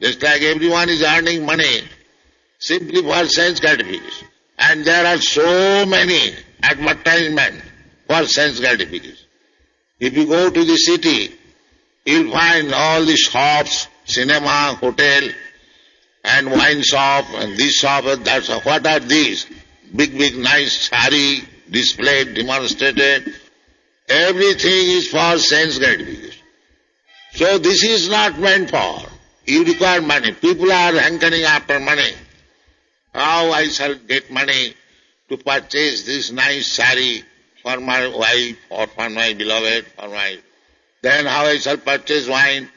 Just like everyone is earning money simply for sense gratification. And there are so many advertisements for sense gratification. If you go to the city, you'll find all the shops, cinema, hotel, and wine shop, and this shop, and that shop. What are these? Big, big, nice sari displayed, demonstrated. Everything is for sense gratification. So this is not meant for. You require money. People are hankering after money. How I shall get money to purchase this nice sari for my wife or for my beloved, for my... Then how I shall purchase wine,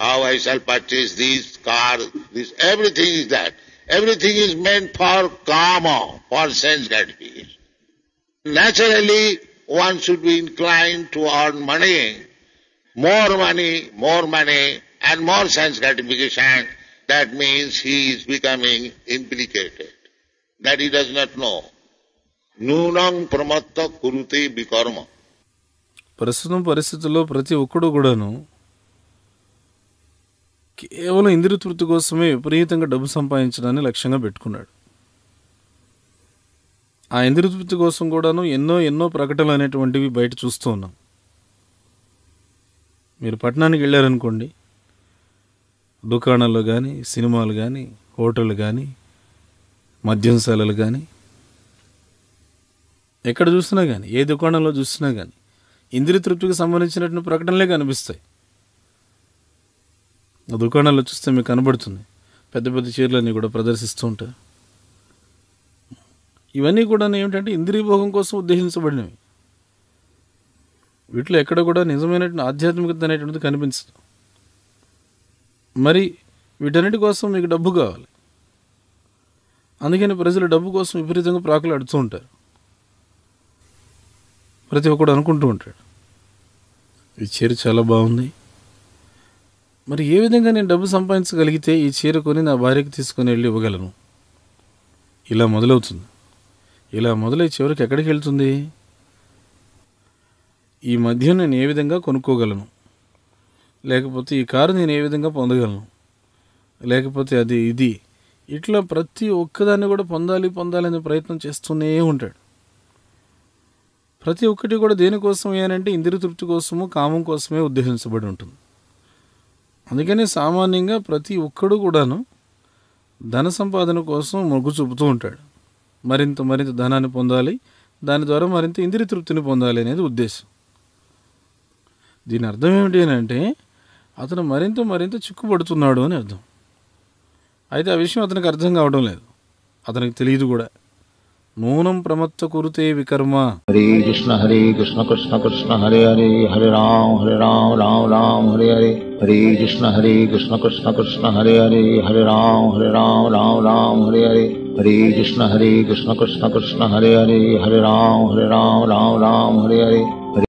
how I shall purchase this car, this, everything is that. Everything is meant for karma, for sense gratification. Naturally, one should be inclined to earn money, more money, more money, and more sense gratification. That means he is becoming implicated. That he does not know. నూనం ప్రమత్త కురుతే వికర్మ ప్రస్తుతం పరిస్థితుల్లో ప్రతి ఒక్కడు కూడాను కేవలం ఇంద్రియ తృప్తి కోసమే విపరీతంగా డబ్బు సంపాదించడాన్ని లక్ష్యంగా పెట్టుకున్నాడు ఆ ఇంద్రియ తృప్తి కోసం కూడాను ఎన్నో ఎన్నో ప్రకటనలు అనేటువంటివి బయట చూస్తూ ఉన్నాం మీరు పట్టణానికి వెళ్ళారనుకోండి దుకాణాలు కానీ సినిమాలు కానీ హోటళ్ళు కానీ మద్యంశాలలు కానీ ఎక్కడ చూసినా కానీ ఏ దుకాణంలో చూసినా కానీ ఇంద్రియ తృప్తికి సంబంధించినటువంటి ప్రకటనలే కనిపిస్తాయి. ఆ దుకాణాల్లో చూస్తే మీకు కనబడుతుంది పెద్ద పెద్ద చీరలన్నీ కూడా ప్రదర్శిస్తూ ఉంటారు. ఇవన్నీ కూడా ఏమిటంటే ఇంద్రియ భోగం కోసం ఉద్దేశించబడినవి. వీటిలో ఎక్కడ కూడా నిజమైనటువంటి ఆధ్యాత్మికత అనేటువంటిది కనిపించదు. మరి వీటన్నిటి కోసం మీకు డబ్బు కావాలి. అందుకని ప్రజలు డబ్బు కోసం విపరీతంగా ప్రాకులు అడుతూ ఉంటారు. ప్రతి ఒక్కడు అనుకుంటూ ఉంటాడు. ఈ చీర చాలా బాగుంది. మరి ఏ విధంగా నేను డబ్బు సంపాదించగలిగితే ఈ చీర కొని నా భార్యకి తీసుకొని వెళ్ళి ఇవ్వగలను? ఇలా మొదలవుతుంది. ఇలా మొదలై చివరికి ఎక్కడికి వెళ్తుంది? ఈ మధ్య నేను ఏ విధంగా కొనుక్కోగలను? లేకపోతే ఈ కారు నేను ఏ విధంగా పొందగలను? లేకపోతే అది ఇది. ఇట్లా ప్రతి ఒక్కదాన్ని కూడా పొందాలి పొందాలనే ప్రయత్నం చేస్తూనే ఉంటాడు. ప్రతి ఒక్కటి కూడా దేనికోసం ఏనంటే ఇంద్రియ తృప్తి కోసము కామం కోసమే ఉద్దేశించబడి ఉంటుంది. అందుకని సామాన్యంగా ప్రతి ఒక్కడు కూడాను ధన సంపాదన కోసం మొగ్గు చూపుతూ ఉంటాడు. మరింత మరింత ధనాన్ని పొందాలి దాని ద్వారా మరింత ఇంద్రియ తృప్తిని పొందాలి అనేది ఉద్దేశం. దీని అర్థం ఏమిటి అని అంటే అతను మరింత మరింత చిక్కుపడుతున్నాడు అని అర్థం. అయితే ఆ విషయం అతనికి అర్థం కావడం లేదు. అతనికి తెలియదు కూడా. నూనం ప్రమత్త కురుతే వికర్మ. హరే కృష్ణ హరే కృష్ణ కృష్ణ కృష్ణ హరే హరే హరి రామ్ హరే రామ్ రామ్ రామ్ హరి హరే. హరే కృష్ణ హరే కృష్ణ కృష్ణ కృష్ణ హరే హరే హరి రామ్ హరే రామ్ రామ్ రామ్ హరి హరే. హరే కృష్ణ హరే కృష్ణ కృష్ణ కృష్ణ హరే హరే హరి రామ్ హరే రామ్ రామ్ రామ్ హరి హరే.